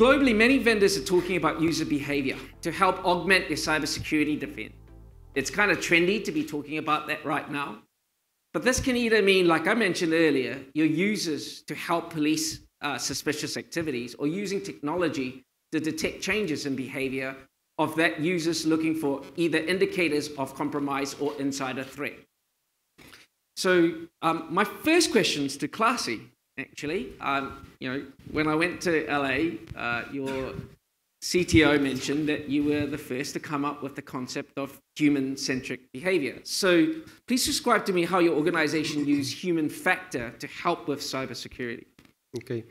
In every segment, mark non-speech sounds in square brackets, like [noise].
globally, many vendors are talking about user behavior to help augment their cybersecurity defense. It's kind of trendy to be talking about that right now. But this can either mean, like I mentioned earlier, your users to help police uh, suspicious activities or using technology to detect changes in behavior of that users looking for either indicators of compromise or insider threat. So um, my first questions to Classy, actually, um, you know, when I went to LA, uh, your CTO mentioned that you were the first to come up with the concept of human-centric behavior. So please describe to me how your organization used human factor to help with cybersecurity. Okay,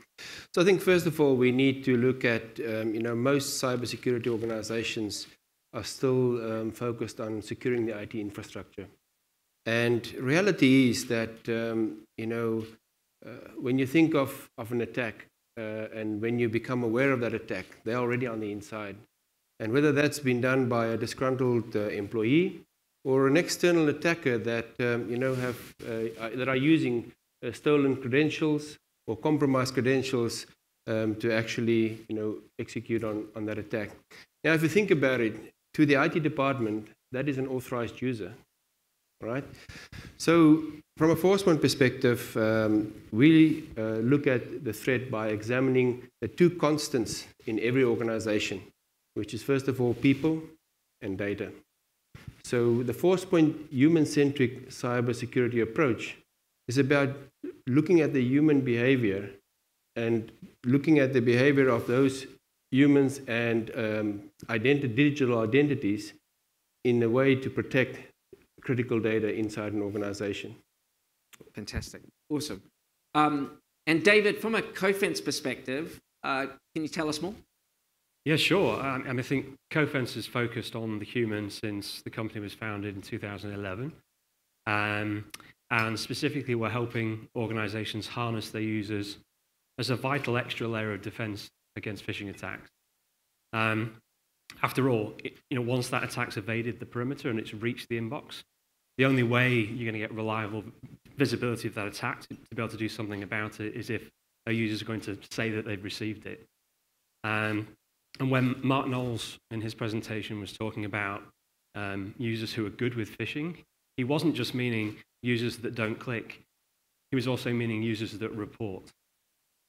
so I think first of all we need to look at um, you know most cybersecurity organizations are still um, focused on securing the IT infrastructure, and reality is that um, you know when you think of of an attack uh, and when you become aware of that attack, they're already on the inside, and whether that's been done by a disgruntled uh, employee or an external attacker that um, you know have uh, that are using uh, stolen credentials or compromised credentials um, to actually you know, execute on, on that attack. Now, if you think about it, to the IT department, that is an authorized user, right? So from a Forcepoint perspective, um, we uh, look at the threat by examining the two constants in every organization, which is first of all people and data. So the Forcepoint human-centric cybersecurity approach is about looking at the human behavior and looking at the behavior of those humans and um, identi digital identities in a way to protect critical data inside an organization. Fantastic. Awesome. Um, and David, from a Cofense perspective, uh, can you tell us more? Yeah, sure. Um, and I think Cofense has focused on the human since the company was founded in 2011. Um, and specifically, we're helping organizations harness their users as a vital extra layer of defense against phishing attacks. Um, after all, it, you know, once that attack's evaded the perimeter and it's reached the inbox, the only way you're going to get reliable visibility of that attack to, to, be able to do something about it is if a user is going to say that they've received it. Um, and when Mark Knowles in his presentation was talking about um, users who are good with phishing, he wasn't just meaning users that don't click. He was also meaning users that report.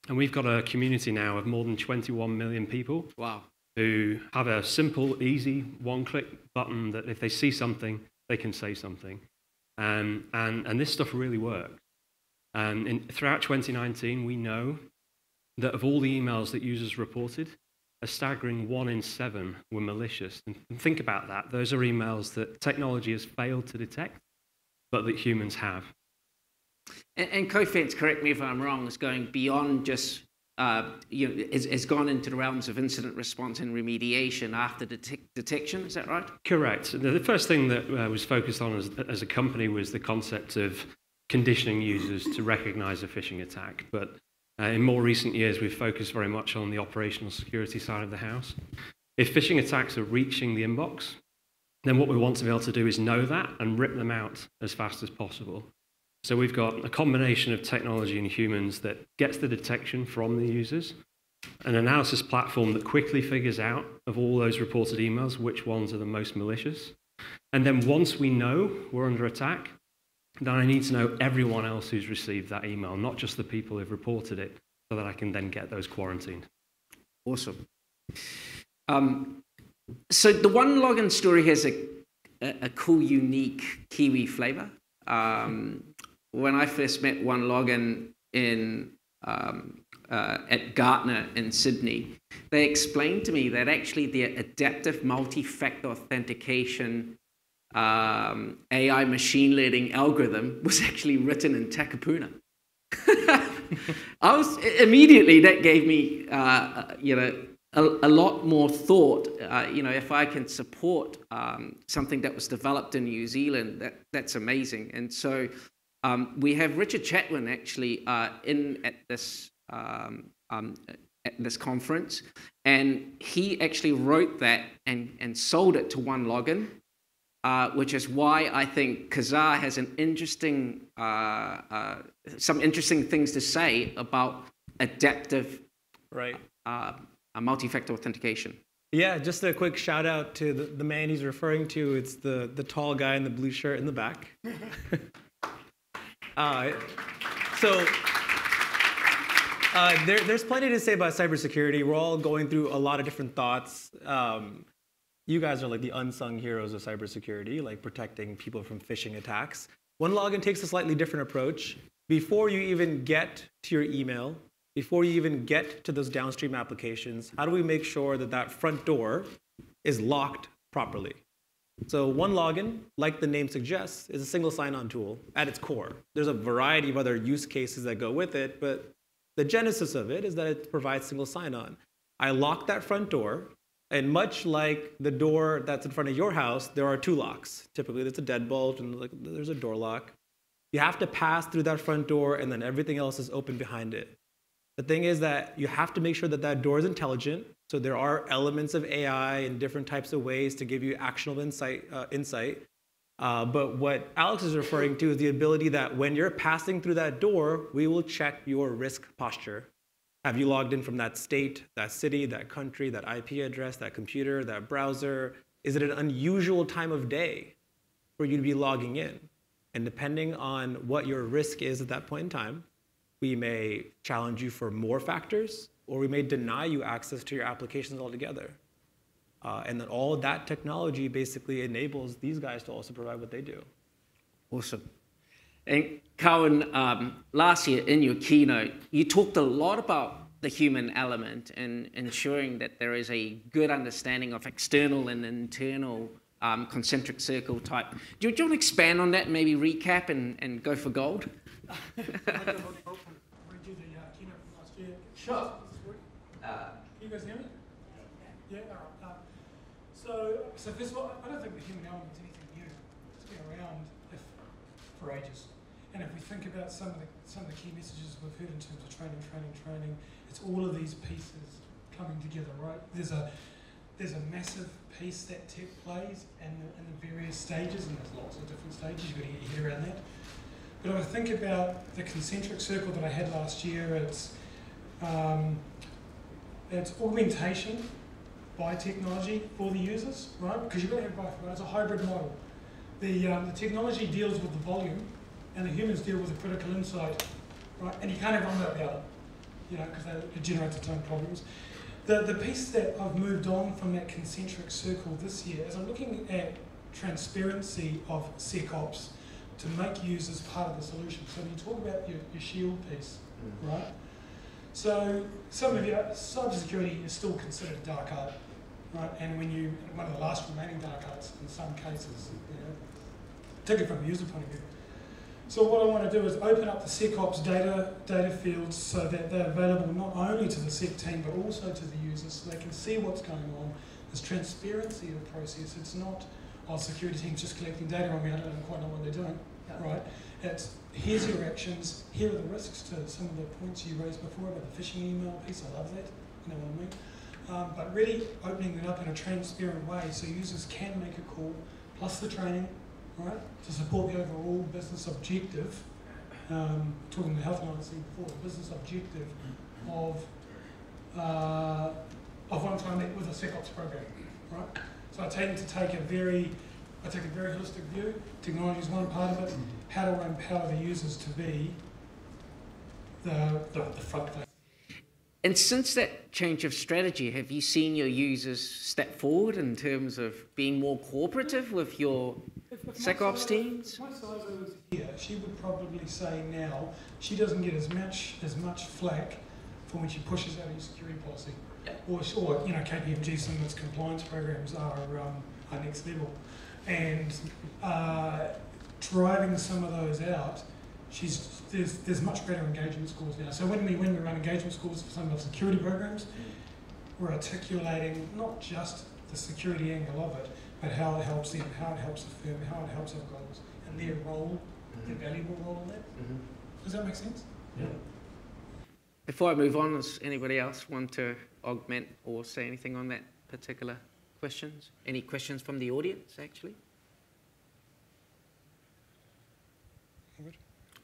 And we've got a community now of more than 21 million people. Wow. Who have a simple, easy, one click button that if they see something, they can say something. Um, and, and this stuff really works. And in, throughout 2019, we know that of all the emails that users reported, a staggering one in seven were malicious. And think about that. Those are emails that technology has failed to detect but that humans have. And, and Cofense, correct me if I'm wrong, is going beyond just uh, you know, has, has, gone into the realms of incident response and remediation after detection. Is that right? Correct. The first thing that uh, was focused on as, as, a company was the concept of conditioning users to recognize a phishing attack. But uh, in more recent years, we've focused very much on the operational security side of the house. If phishing attacks are reaching the inbox, then what we want to be able to do is know that and rip them out as fast as possible. So we've got a combination of technology and humans that gets the detection from the users, an analysis platform that quickly figures out of all those reported emails which ones are the most malicious. And then once we know we're under attack, then I need to know everyone else who's received that email, not just the people who've reported it, so that I can then get those quarantined. Awesome. Um, so the OneLogin story has a, a, cool, unique Kiwi flavor. Um, when I first met OneLogin in um, uh, at Gartner in Sydney, they explained to me that actually the adaptive multi-factor authentication um, AI machine learning algorithm was actually written in Takapuna. [laughs] I was immediately that gave me, uh, uh you know, a, a lot more thought. Uh, you know, if I can support um, something that was developed in New Zealand, that, that's amazing. And so um, we have Richard Chatwin actually uh, in at this um, um, at this conference, and he actually wrote that and, and sold it to OneLogin. Uh, which is why I think Kazaa has an interesting, uh, uh, some interesting things to say about adaptive right. Uh, uh, multi-factor authentication. Yeah, just a quick shout out to the, the man he's referring to. It's the, the tall guy in the blue shirt in the back. [laughs] uh, so uh, there, there's plenty to say about cybersecurity. We're all going through a lot of different thoughts. Um, you guys are like the unsung heroes of cybersecurity, like protecting people from phishing attacks. OneLogin takes a slightly different approach. Before you even get to your email, before you even get to those downstream applications, how do we make sure that that front door is locked properly? So OneLogin, like the name suggests, is a single sign-on tool at its core. There's a variety of other use cases that go with it, but the genesis of it is that it provides single sign-on. I lock that front door, and much like the door that's in front of your house, there are two locks. Typically, there's a deadbolt and there's a door lock. You have to pass through that front door, and then everything else is open behind it. The thing is that you have to make sure that that door is intelligent. So there are elements of AI and different types of ways to give you actionable insight. Uh, insight. Uh, but what Alex is referring to is the ability that when you're passing through that door, we will check your risk posture. Have you logged in from that state, that city, that country, that IP address, that computer, that browser? Is it an unusual time of day for you to be logging in? And depending on what your risk is at that point in time, we may challenge you for more factors, or we may deny you access to your applications altogether. Uh, and then all that technology basically enables these guys to also provide what they do. Awesome. And Cohen, um, last year in your keynote, you talked a lot about the human element and ensuring that there is a good understanding of external and internal um, concentric circle type. Do you, do you, want to expand on that, maybe recap and, and go for gold? Sure. Uh, Can you guys hear me? Yeah, all right. Uh, so, so first of all, I don't think the human element is anything new. It's been around for ages. And if we think about some of the some of the key messages we've heard in terms of training, training, training, it's all of these pieces coming together, right? There's a there's a massive piece that tech plays in the, in the various stages, and there's lots of different stages. You've got to get your head around that. But if I think about the concentric circle that I had last year, it's um, it's augmentation by technology for the users, right? Because you've got to have both, right? It's a hybrid model. The, um, the technology deals with the volume, and the humans deal with the critical insight, right? And you can't have one without the other, you know, because it generates its own problems. The, the piece that I've moved on from that concentric circle this year is I'm looking at transparency of SecOps to make users part of the solution. So when you talk about your, your shield piece, mm. right? So some of your cybersecurity is still considered a dark art, right? And when you one of the last remaining dark arts in some cases, you know, particularly from a user point of view. So what I want to do is open up the SecOps data data fields so that they're available not only to the Sec team but also to the users so they can see what's going on. There's transparency of the process. It's not our oh, security teams just collecting data on me. I don't quite know what they're doing. Right? It's here's your actions, here are the risks to some of the points you raised before about the phishing email piece. I love that. You know what I mean? Um, but really opening it up in a transparent way so users can make a call, plus the training, right, to support the overall business objective. Um, talking the health and before, the business objective of uh, of one time with a SecOps program, right? So I tend to take a very I take a very holistic view. Technology is one part of it. How do I empower the users to be the, the, the front face? And since that change of strategy, have you seen your users step forward in terms of being more cooperative with your SecOps teams? If my was here, she would probably say now she doesn't get as much as much flack for when she pushes out her security policy. Or, or, you know, KPMG, some of its compliance programs are, um, are next level and uh, driving some of those out, she's there's there's much better engagement scores now. So when we when we run engagement scores for some of our security programs, we're articulating not just the security angle of it, but how it helps them, how it helps the firm, how it helps our goals, and their role, mm-hmm. their valuable role in that. Mm-hmm. Does that make sense? Yeah. Before I move on, does anybody else want to augment or say anything on that particular Questions? Any questions from the audience, actually?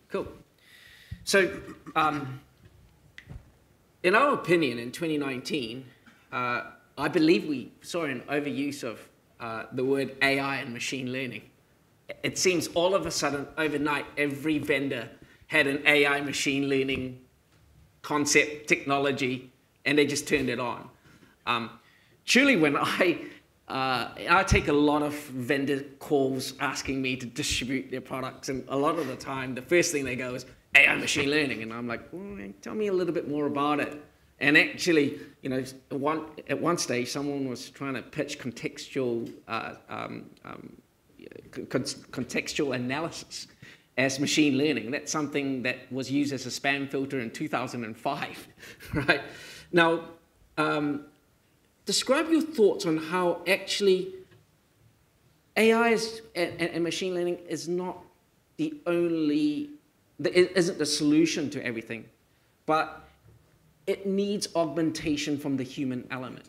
Cool. So, um, in our opinion, in 2019, uh, I believe we saw an overuse of uh, the word AI and machine learning. It seems all of a sudden, overnight, every vendor had an AI machine learning concept, technology, and they just turned it on. Um, truly, when I uh, I take a lot of vendor calls asking me to distribute their products, and a lot of the time, the first thing they go is AI machine learning, and I'm like, tell me a little bit more about it. And actually, you know, one, at one stage, someone was trying to pitch contextual uh, um, um, con contextual analysis as machine learning. That's something that was used as a spam filter in 2005, [laughs] right? Now, um, describe your thoughts on how actually AI is, and, and, machine learning is not the only, it isn't the solution to everything, but it needs augmentation from the human element.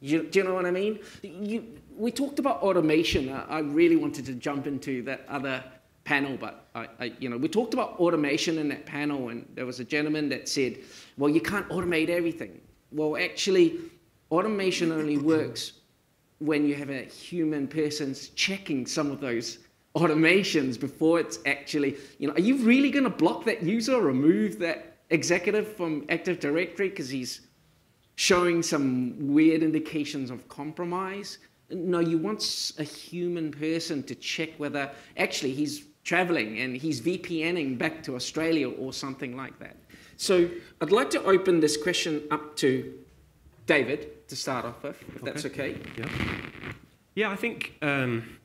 You, do you know what I mean? You, we talked about automation. I, I, really wanted to jump into that other panel, but I, I, you know, we talked about automation in that panel, and there was a gentleman that said, "Well, you can't automate everything." Well, actually, automation only works when you have a human person checking some of those automations before it's actually, you know, are you really going to block that user remove that executive from Active Directory because he's showing some weird indications of compromise? No, you want a human person to check whether actually he's traveling and he's VPNing back to Australia or something like that. So I'd like to open this question up to David to start off with, if okay. that's okay. Yeah. Yeah, I think um,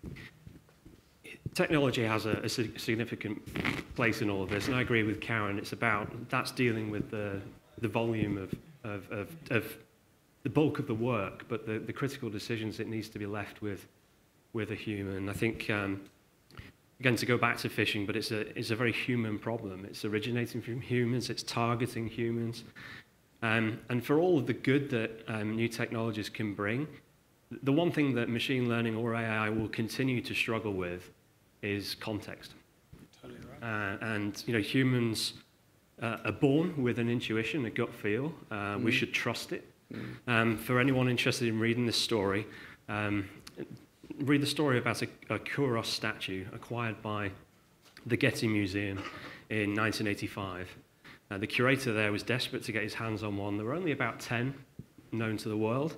technology has a, a, significant place in all of this, and I agree with Karen. It's about that's dealing with the the volume of of, of, of the bulk of the work, but the, the critical decisions it needs to be left with with a human. I think. Um, again, to go back to phishing, but it's a, it's a very human problem. It's originating from humans, it's targeting humans. Um, and for all of the good that um, new technologies can bring, the one thing that machine learning or AI will continue to struggle with is context. Totally right. Uh, and you know, humans uh, are born with an intuition, a gut feel. Uh, mm. We should trust it. Mm. Um, for anyone interested in reading this story, um, read the story about a, a Kouros statue acquired by the Getty Museum in 1985. Uh, the curator there was desperate to get his hands on one. There were only about 10 known to the world.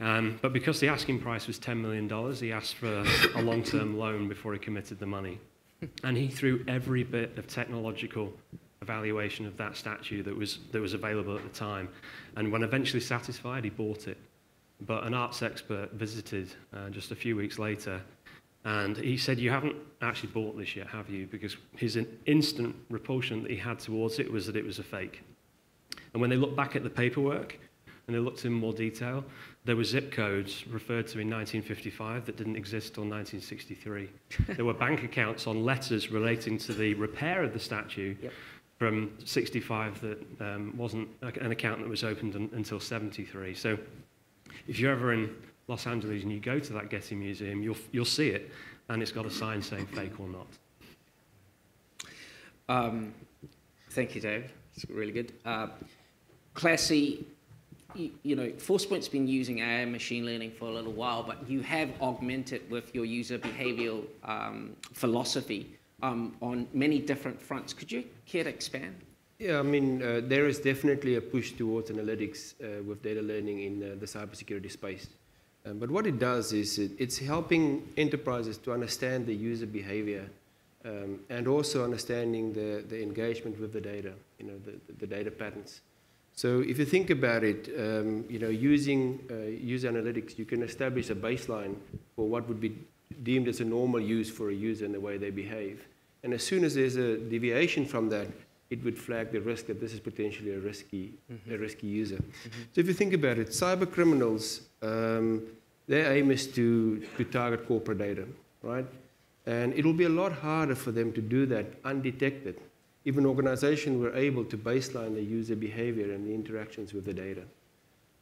Um, but because the asking price was $10 million, he asked for a long term loan before he committed the money. And he threw every bit of technological evaluation of that statue that was, that was available at the time. And when eventually satisfied, he bought it. But an arts expert visited uh, just a few weeks later and he said, You haven't actually bought this yet, have you? Because his instant repulsion that he had towards it was that it was a fake. And when they looked back at the paperwork and they looked in more detail, there were zip codes referred to in 1955 that didn't exist till 1963. [laughs] there were bank accounts on letters relating to the repair of the statue yep. from 65 that um, wasn't an account that was opened un- until 73. So if you're ever in Los Angeles and you go to that Getty Museum, you'll, you'll see it, and it's got a sign saying fake or not. Um, thank you, Dave. It's really good. Uh, Classy, you, you know, Forcepoint's been using AI machine learning for a little while, but you have augmented with your user behavioral um, philosophy um, on many different fronts. Could you care to expand? Yeah, I mean, uh, there is definitely a push towards analytics uh, with data learning in uh, the cybersecurity space. Um, but what it does is it, it's helping enterprises to understand the user behavior um, and also understanding the, the engagement with the data, you know, the, the data patterns. So if you think about it, um, you know, using uh, user analytics, you can establish a baseline for what would be deemed as a normal use for a user and the way they behave. And as soon as there's a deviation from that, it would flag the risk that this is potentially a risky, mm-hmm. a risky user. Mm-hmm. So if you think about it, cyber criminals, um, their aim is to, to target corporate data, right? And it'll be a lot harder for them to do that undetected if an organization were able to baseline the user behavior and the interactions with the data.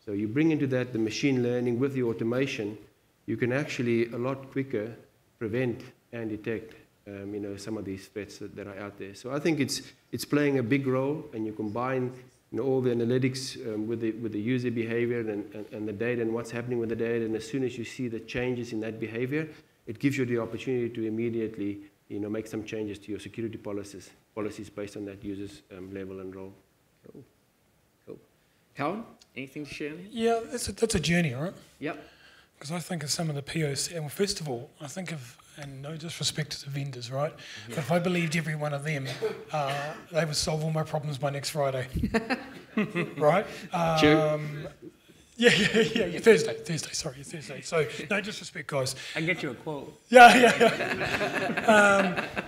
So you bring into that the machine learning with the automation, you can actually a lot quicker prevent and detect um, you know, some of these threats that, that, are out there. So I think it's, it's playing a big role, and you combine you know, all the analytics um, with, the, with the user behavior and, and, and the data and what's happening with the data. And as soon as you see the changes in that behavior, it gives you the opportunity to immediately you know, make some changes to your security policies, policies based on that user's um, level and role. Cool. Cool. Colin, anything to share? Yeah, that's a, that's a journey, right? Yep. Because I think of some of the POC, well, first of all, I think of, and no disrespect to the vendors, right? But if I believed every one of them, uh, they would solve all my problems by next Friday, [laughs] right? Um, yeah, yeah, yeah, yeah, Thursday, Thursday, sorry, Thursday. So, no disrespect, guys. I get you a quote. Yeah, yeah, yeah. [laughs] um,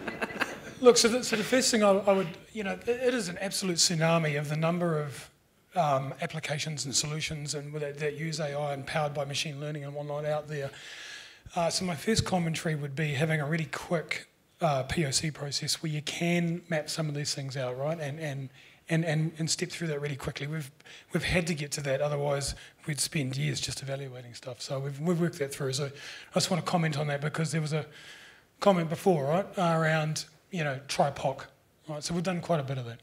look, so the, so the first thing I, I would, you know, it, it is an absolute tsunami of the number of um, applications and solutions and that, that use AI and powered by machine learning and whatnot out there. Uh, so my first commentary would be having a really quick uh, POC process where you can map some of these things out, right, and and and and, and step through that really quickly. We've we've had to get to that, otherwise we'd spend years just evaluating stuff. So we've we've worked that through. So I just want to comment on that because there was a comment before, right, around you know TRIPOC, right. So we've done quite a bit of that.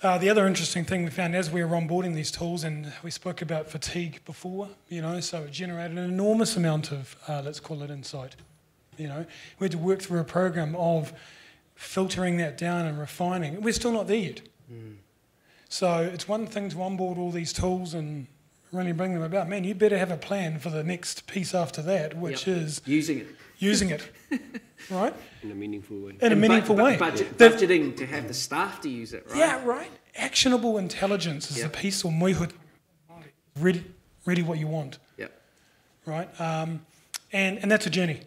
Uh, the other interesting thing we found as we were onboarding these tools, and we spoke about fatigue before, you know, so it generated an enormous amount of, uh, let's call it insight. You know, we had to work through a program of filtering that down and refining. We're still not there yet. Mm. So it's one thing to onboard all these tools and really bring them about. Man, you better have a plan for the next piece after that, which yep. is using it. Using it, [laughs] right? In a meaningful way. In a meaningful bu- way. Budget, budgeting to have the staff to use it, right? Yeah, right. Actionable intelligence is Yep. the piece or moihut, really, really what you want, Yep. right? Um, and and that's a journey.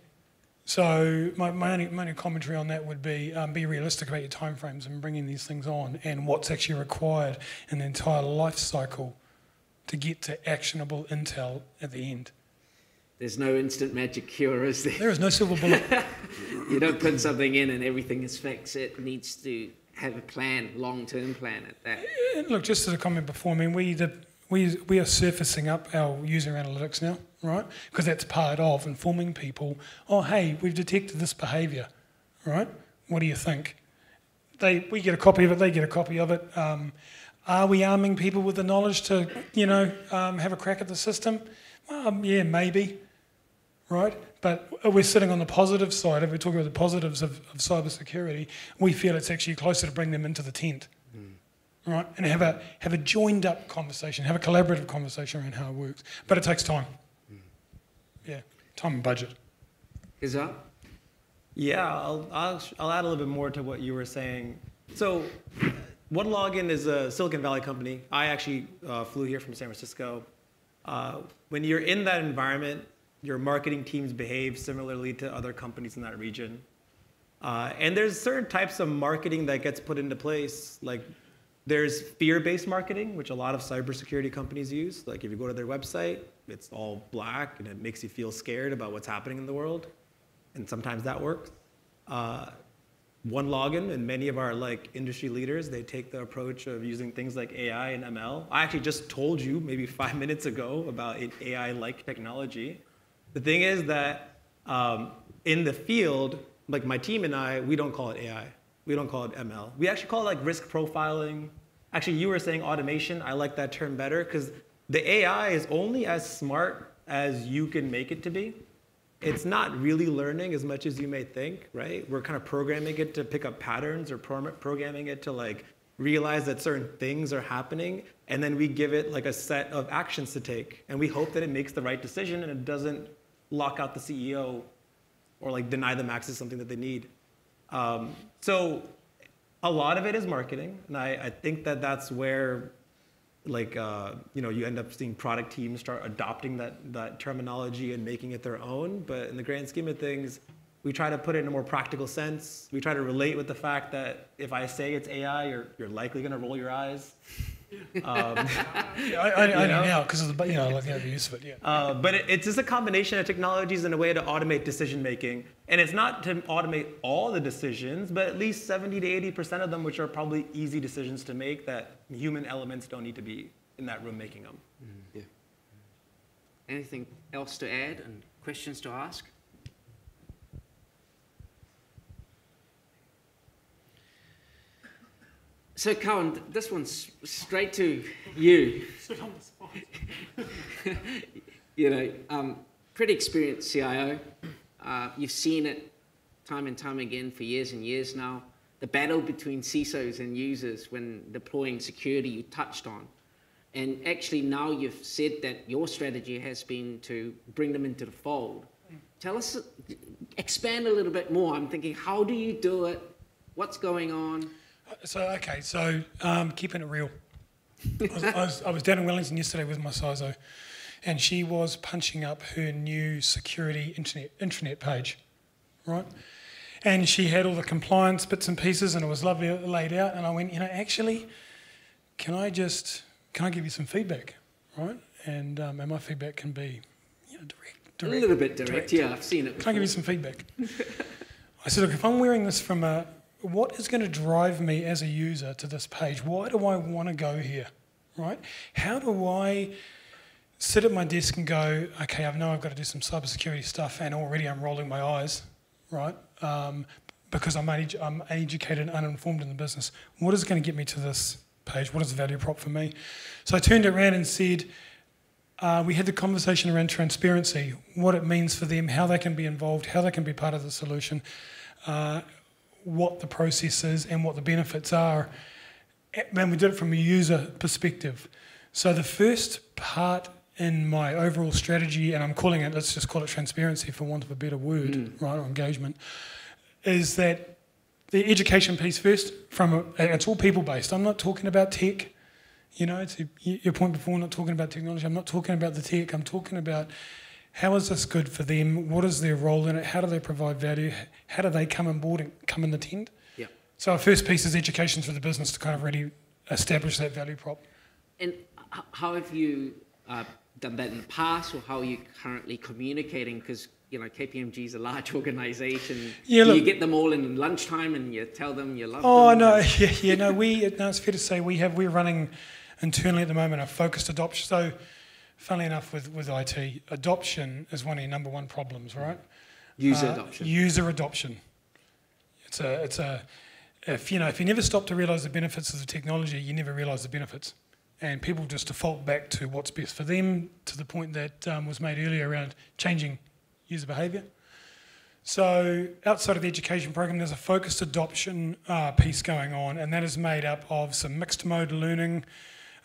So my, my, only, my only commentary on that would be um, be realistic about your timeframes and bringing these things on and what's actually required in the entire life cycle to get to actionable intel at the end. There's no instant magic cure, is there? There is no silver bullet. [laughs] You don't put something in and everything is fixed. It needs to have a plan, long-term plan at that. And Look, just as a comment before, I mean, we did, we we are surfacing up our user analytics now, right? Because that's part of informing people. Oh, hey, we've detected this behaviour, right? What do you think? They we get a copy of it. They get a copy of it. Um, are we arming people with the knowledge to, you know, um, have a crack at the system? Um, yeah, maybe, right? But we're sitting on the positive side. If we're talking about the positives of, of cybersecurity, we feel it's actually closer to bring them into the tent right? And have a have a joined up conversation, have a collaborative conversation around how it works. But it takes time. Yeah, time and budget. Is that? Yeah, I'll, I'll, I'll add a little bit more to what you were saying. So, OneLogin is a Silicon Valley company. I actually uh, flew here from San Francisco. Uh, when you're in that environment, your marketing teams behave similarly to other companies in that region. Uh, and there's certain types of marketing that gets put into place, like there's fear-based marketing, which a lot of cybersecurity companies use. Like if you go to their website, it's all black and it makes you feel scared about what's happening in the world. And sometimes that works. OneLogin and many of our like industry leaders, they take the approach of using things like AI and ML. I actually just told you maybe [laughs] five minutes ago about an AI-like technology. The thing is that um, in the field, like my team and I, we don't call it AI. We don't call it ML. We actually call it like risk profiling. Actually, you were saying automation. I like that term better because the AI is only as smart as you can make it to be. It's not really learning as much as you may think, right? We're kind of programming it to pick up patterns or pro- programming it to like realize that certain things are happening, and then we give it like a set of actions to take, and we hope that it makes the right decision and it doesn't lock out the CEO or like deny them access to something that they need. Um, so a lot of it is marketing, and I, I think that that's where like uh, you know you end up seeing product teams start adopting that that terminology and making it their own. But in the grand scheme of things, we try to put it in a more practical sense. We try to relate with the fact that if I say it's AI, you're you're likely going to roll your eyes. [laughs] Um, Yeah, I, I, I know know? now because of the you know like the use of it. Yeah. Uh, but it, it's just a combination of technologies and a way to automate decision making. And it's not to automate all the decisions, but at least 70 to 80% of them, which are probably easy decisions to make that human elements don't need to be in that room making them. Yeah. Anything else to add and questions to ask? So, Cohen, this one's straight to you. You know, um, pretty experienced CIO. Uh, you've seen it time and time again for years and years now. The battle between CISOs and users when deploying security, you touched on. And actually, now you've said that your strategy has been to bring them into the fold. Tell us, expand a little bit more. I'm thinking, how do you do it? What's going on? So, okay, so um, keeping it real. I, was, I, was, I was down in Wellington yesterday with my CISO, and she was punching up her new security internet, intranet page, right? And she had all the compliance bits and pieces, and it was lovely laid out. And I went, you know, actually, can I just can I give you some feedback, right? And um, and my feedback can be, you know, direct, direct. a little bit direct, yeah. I've seen it. Can I give you some feedback? [laughs] I said, look, if I'm wearing this from a, what is going to drive me as a user to this page? Why do I want to go here, right? How do I sit at my desk and go, okay, I know I've got to do some cybersecurity stuff, and already I'm rolling my eyes, right? Um, because I'm, edu- I'm uneducated and uninformed in the business. What is going to get me to this page? What is the value prop for me? So I turned it around and said, uh, we had the conversation around transparency, what it means for them, how they can be involved, how they can be part of the solution, uh, what the process is, and what the benefits are. And we did it from a user perspective. So the first part in my overall strategy, and I'm calling it, let's just call it transparency for want of a better word, mm. right, or engagement, is that the education piece first, from a, it's all people based. I'm not talking about tech. You know, it's a, your point before, not talking about technology. I'm not talking about the tech. I'm talking about how is this good for them? What is their role in it? How do they provide value? How do they come on board and come in the tent? Yeah. So our first piece is education for the business to kind of really establish that value prop. And how have you uh, done that in the past, or how are you currently communicating? Because you know, KPMG is a large [laughs] organization. Yeah, look, you get them all in lunchtime and you tell them you love oh, them? Oh no, [laughs] yeah, yeah, no, we no, it's fair to say we have we're running internally at the moment a focused adoption. So, funnily enough, with with IT, adoption is one of your number one problems, right? User uh, adoption. User adoption. It's a it's a if you know if you never stop to realise the benefits of the technology, you never realise the benefits and people just default back to what's best for them to the point that um, was made earlier around changing user behaviour. So outside of the education program, there's a focused adoption uh, piece going on, and that is made up of some mixed mode learning,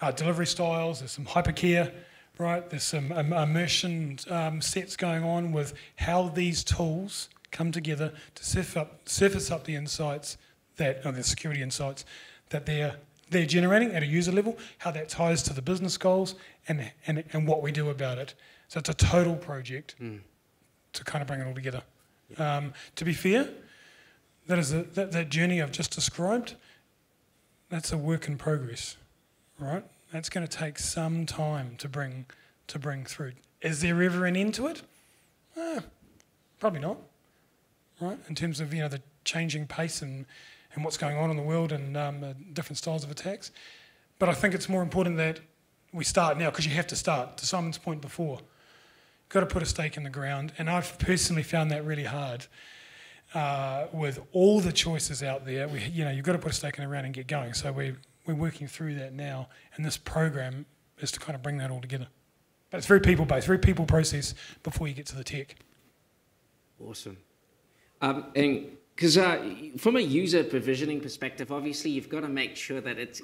uh, delivery styles. There's some hypercare, right? There's some immersion um, sets going on with how these tools come together to surf up, surface up the insights that, or the security insights that they're they're generating at a user level, how that ties to the business goals, and and, and what we do about it. So it's a total project. Mm to kind of bring it all together. Yeah. Um, to be fair, that is a, that, that journey I've just described. That's a work in progress, right? That's going to take some time to bring to bring through. Is there ever an end to it? Eh, probably not, right? In terms of you know the changing pace and and what's going on in the world and um, the different styles of attacks. But I think it's more important that we start now because you have to start. To Simon's point before, you've got to put a stake in the ground. And I've personally found that really hard. Uh, with all the choices out there, we, you know, you've got to put a stake in the ground and get going. So we, we're working through that now, and this program is to kind of bring that all together. But it's very people-based, very people process before you get to the tech. Awesome. Um, and because uh, from a user provisioning perspective, obviously you've got to make sure that it's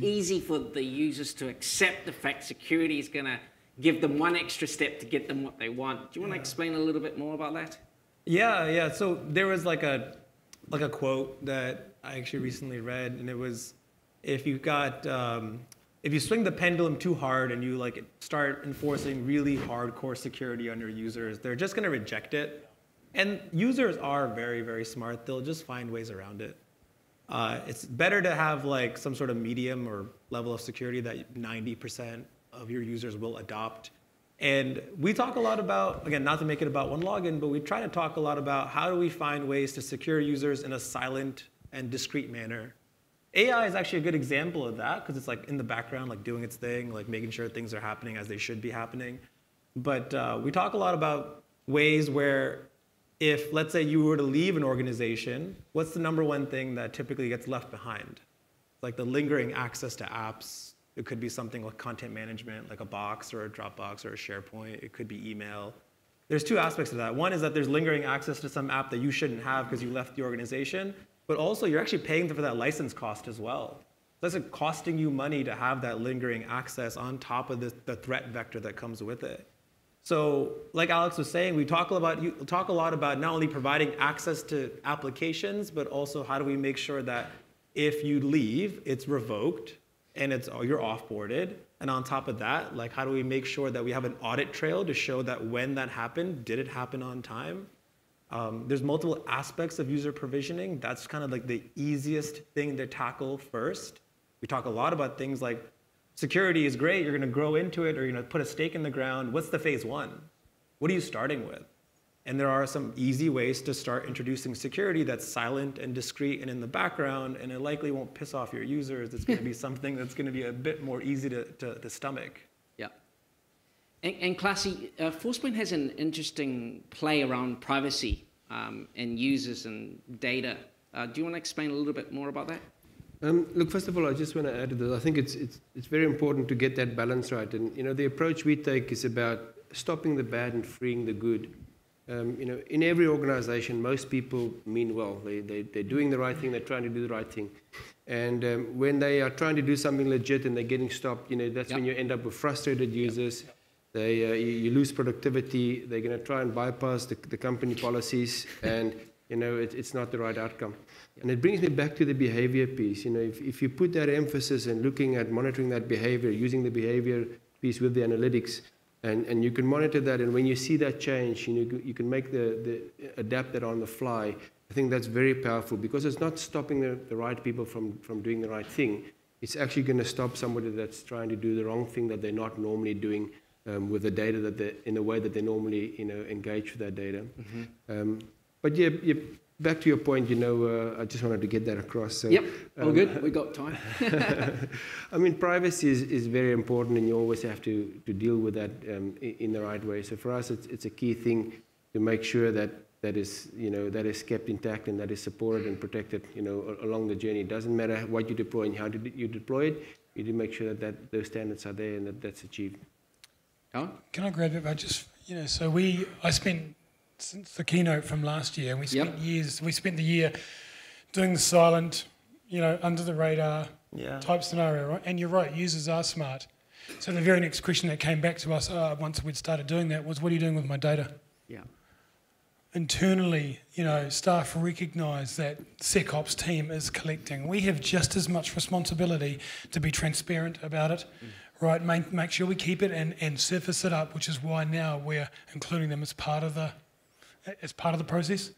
easy for the users to accept the fact security is going to give them one extra step to get them what they want. Do you want to explain a little bit more about that? Yeah, yeah. So there was like a like a quote that I actually recently read, and it was, if you got um, if you swing the pendulum too hard and you like start enforcing really hardcore security on your users, they're just going to reject it. And users are very, very smart. They'll just find ways around it. Uh, it's better to have like some sort of medium or level of security that 90% of your users will adopt. And we talk a lot about, again, not to make it about OneLogin, but we try to talk a lot about how do we find ways to secure users in a silent and discreet manner. AI is actually a good example of that because it's like in the background, like doing its thing, like making sure things are happening as they should be happening. But uh, we talk a lot about ways where if, let's say, you were to leave an organization, what's the number one thing that typically gets left behind? like the lingering access to apps. It could be something like content management, like a box or a Dropbox or a SharePoint. It could be email. There's two aspects to that. One is that there's lingering access to some app that you shouldn't have because you left the organization, but also you're actually paying for that license cost as well. That's costing you money to have that lingering access on top of the, the threat vector that comes with it. So, like Alex was saying, we talk about you talk a lot about not only providing access to applications, but also how do we make sure that if you leave, it's revoked and it's you're offboarded. And on top of that, like how do we make sure that we have an audit trail to show that when that happened, did it happen on time? Um, there's multiple aspects of user provisioning. That's kind of like the easiest thing to tackle first. We talk a lot about things like security is great, you're going to grow into it, or you're going to put a stake in the ground. What's the phase one? What are you starting with? And there are some easy ways to start introducing security that's silent and discreet and in the background, and it likely won't piss off your users. It's going to be [laughs] something that's going to be a bit more easy to, to, to stomach. And, and Classy, uh, Forcepoint has an interesting play around privacy um, and users and data. Uh, do you want to explain a little bit more about that? Um, look, first of all, I just want to add to this. I think it's, it's, it's very important to get that balance right. And, you know, the approach we take is about stopping the bad and freeing the good. Um, you know, in every organization, most people mean well. They, they, they're doing the right thing, they're trying to do the right thing. And um, when they are trying to do something legit and they're getting stopped, you know, that's yep. when you end up with frustrated users. Yep. They, uh, you, you, lose productivity. They're going to try and bypass the, the company policies, and you know it, it's not the right outcome. And it brings me back to the behavior piece. You know, if, if you put that emphasis in looking at monitoring that behavior, using the behavior piece with the analytics, and, and you can monitor that, and when you see that change, you know, you can make the, the adapt that on the fly. I think that's very powerful because it's not stopping the, the right people from, from doing the right thing. It's actually going to stop somebody that's trying to do the wrong thing that they're not normally doing um, with the data that they in a way that they normally you know engage with that data. Mm-hmm. Um, but yeah, yeah, back to your point, you know, uh, I just wanted to get that across. So, yep, all um, good. [laughs] We got time. [laughs] I mean, privacy is, is very important, and you always have to, to deal with that um, in, in, the right way. So for us, it's, it's a key thing to make sure that that is, you know, that is kept intact and that is supported and protected, you know, along the journey. It doesn't matter what you deploy and how you deploy it. You need to make sure that, that those standards are there and that that's achieved. Can I grab it? I just, you know, so we, I spent since the keynote from last year, and we spent yep. years, we spent the year doing the silent, you know, under the radar yeah. type scenario, right? And you're right, users are smart. So the very next question that came back to us uh, once we'd started doing that was, what are you doing with my data? Yeah. Internally, you know, staff recognise that SecOps team is collecting. We have just as much responsibility to be transparent about it. Mm right? Make, make sure we keep it and, and surface it up, which is why now we're including them as part of the as part of the process,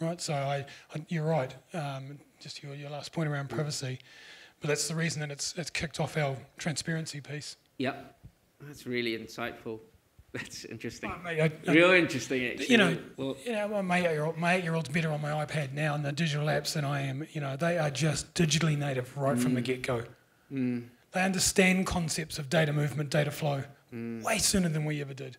right? So I, I you're right. Um, just your, your last point around privacy, but that's the reason that it's it's kicked off our transparency piece. Yep, that's really insightful. That's interesting. mate, I, Real interesting, actually. You know, well, you know, my eight-year-old, my eight-year-old's better on my iPad now in the digital apps than I am. You know, they are just digitally native right mm. from the mm. get-go. Mm. They understand concepts of data movement, data flow, mm. way sooner than we ever did.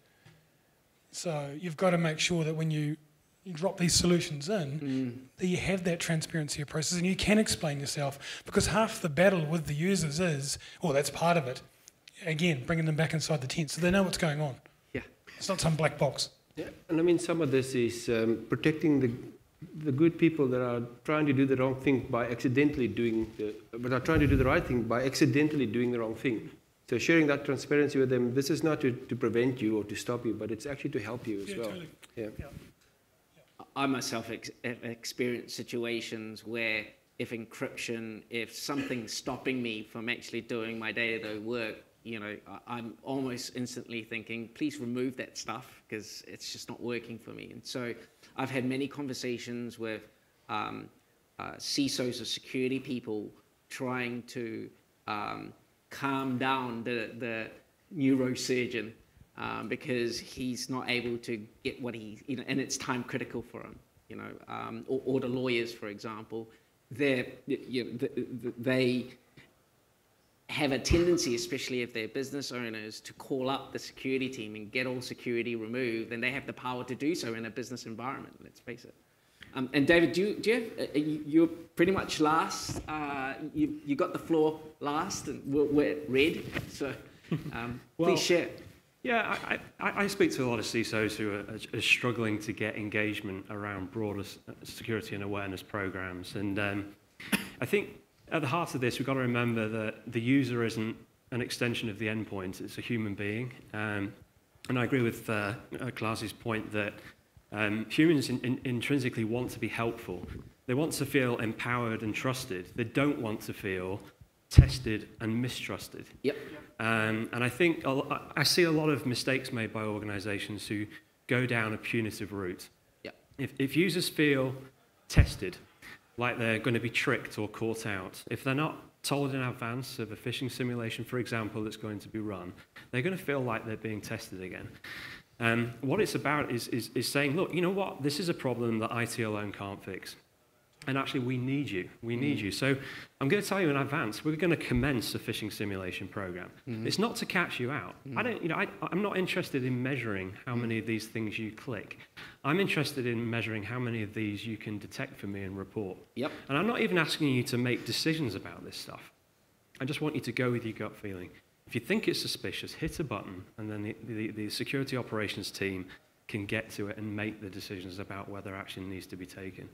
So you've got to make sure that when you, you drop these solutions in, mm. that you have that transparency of process and you can explain yourself. Because half the battle with the users is, well, that's part of it. Again, bringing them back inside the tent so they know what's going on. Yeah. It's not some black box. Yeah, and I mean, some of this is um, protecting the the good people that are trying to do the wrong thing by accidentally doing the, but are trying to do the right thing by accidentally doing the wrong thing. So sharing that transparency with them, this is not to, to prevent you or to stop you, but it's actually to help you as yeah, well. Totally. Yeah. yeah. I myself ex- experienced situations where if encryption, if something's stopping me from actually doing my day-to-day work, you know, I'm almost instantly thinking, please remove that stuff because it's just not working for me. And so I've had many conversations with um, uh, CISOs or security people trying to um, calm down the, the neurosurgeon um, because he's not able to get what he, you know, and it's time critical for him, you know, um, or, or, the lawyers, for example, they're, you know, they have a tendency, especially if they're business owners, to call up the security team and get all security removed, and they have the power to do so in a business environment, let's face it. Um, and David, do you, do you have, uh, you, you're pretty much last. Uh, you, you got the floor last, and we're, we're red. So um, [laughs] Well- please share. Yeah, I, I, I speak to a lot of CISOs who are, are struggling to get engagement around broader security and awareness programs. And um, I think at the heart of this, we've got to remember that the user isn't an extension of the endpoint, it's a human being. Um, and I agree with uh, uh, Klaas's point that um, humans in, in, intrinsically want to be helpful. They want to feel empowered and trusted. They don't want to feel tested and mistrusted. Yep. Um, and I think I see a lot of mistakes made by organizations who go down a punitive route. Yep. If, if users feel tested, like they're going to be tricked or caught out, if they're not told in advance of a phishing simulation, for example, that's going to be run, they're going to feel like they're being tested again. Um, what it's about is, is, is saying, look, you know what, this is a problem that IT alone can't fix. And actually, we need you. We need mm. you. So I'm going to tell you in advance, we're going to commence a phishing simulation program. Mm-hmm. It's not to catch you out. I mm. don't, you know, I, I'm not interested in measuring how mm. many of these things you click. I'm interested in measuring how many of these you can detect for me and report. Yep. And I'm not even asking you to make decisions about this stuff. I just want you to go with your gut feeling. If you think it's suspicious, hit a button, and then the, the, the security operations team can get to it and make the decisions about whether action needs to be taken.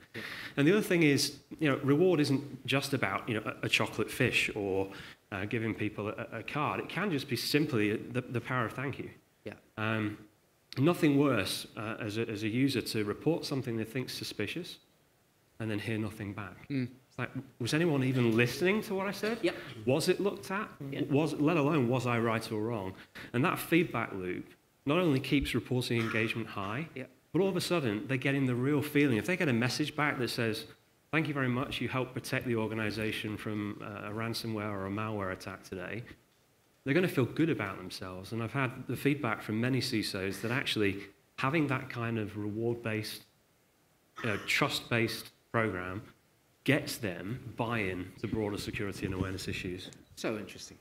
And the other thing is, you know, reward isn't just about, you know, a, a chocolate fish or uh, giving people a, a card. It can just be simply the, the power of thank you. Yeah. Um, nothing worse uh, as, a, as a user to report something they think suspicious and then hear nothing back. It's like, was anyone even listening to what I said? Yep. Was it looked at? Yeah. Was, let alone was I right or wrong? And that feedback loop not only keeps reporting engagement high, Yep. but all of a sudden they're getting the real feeling. If they get a message back that says, thank you very much, you helped protect the organization from uh, a ransomware or a malware attack today, they're going to feel good about themselves. And I've had the feedback from many CISOs that actually having that kind of reward-based, uh, trust-based program gets them buy-in to broader security and awareness issues. So interesting.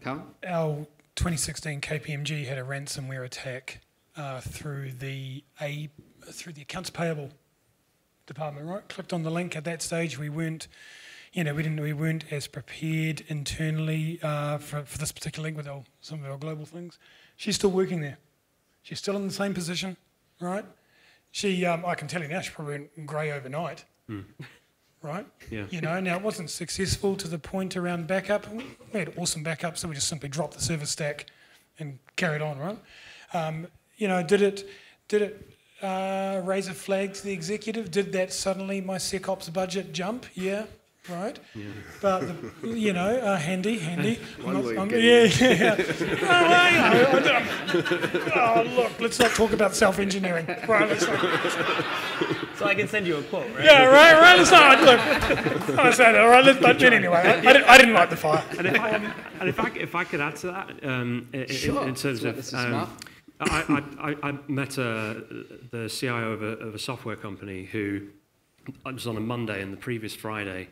Carl? Our 2016 KPMG had a ransomware attack uh, through the a through the accounts payable department. Right, clicked on the link at that stage. We weren't, you know, we didn't we weren't as prepared internally uh, for for this particular link with our, some of our global things. She's still working there. She's still in the same position, right? She, um, I can tell you now, she probably went grey overnight. Right? Yeah. You know, now it wasn't successful to the point around backup. We had awesome backup, so we just simply dropped the service stack and carried on, right? Um, you know, did it, did it uh, raise a flag to the executive? Did that suddenly my SecOps budget jump? Yeah, right. But the, you know, uh, handy, handy. [laughs] One I'm way I'm- yeah, yeah. oh, you know, I- oh, look, let's not talk about self-engineering. Right, let's not. So I can send you a quote, right? Yeah, right, right. Let's not look. I said, all right, let's not. But anyway, I, I, didn't, I didn't light the fire. And if I, and if I, if I could add to that, um, in, in- in terms that's of, um. I, I, I, I met uh, the CIO of a, of a software company who it was on a Monday, and the previous Friday,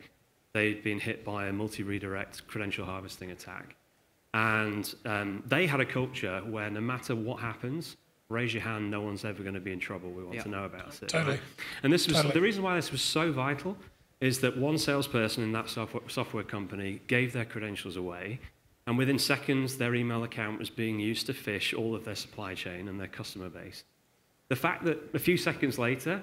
they'd been hit by a multi-redirect credential harvesting attack, and um, they had a culture where no matter what happens. Raise your hand. No one's ever going to be in trouble. We want Yeah. to know about it. Totally. And this was Totally. the reason why this was so vital is that one salesperson in that software, software company gave their credentials away, and within seconds, their email account was being used to phish all of their supply chain and their customer base. The fact that a few seconds later,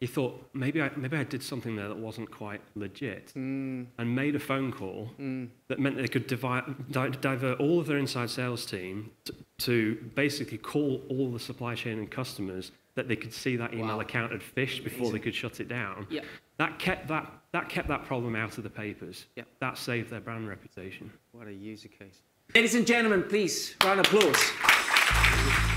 you thought maybe I, maybe I did something there that wasn't quite legit, mm. and made a phone call mm. that meant they could divi- di- divert all of their inside sales team to, to basically call all the supply chain and customers that they could see that email Wow. account had phished before they could shut it down. Yeah. That kept that that kept that problem out of the papers. Yeah. That saved their brand reputation. What a user case. Ladies and gentlemen, please, round of applause.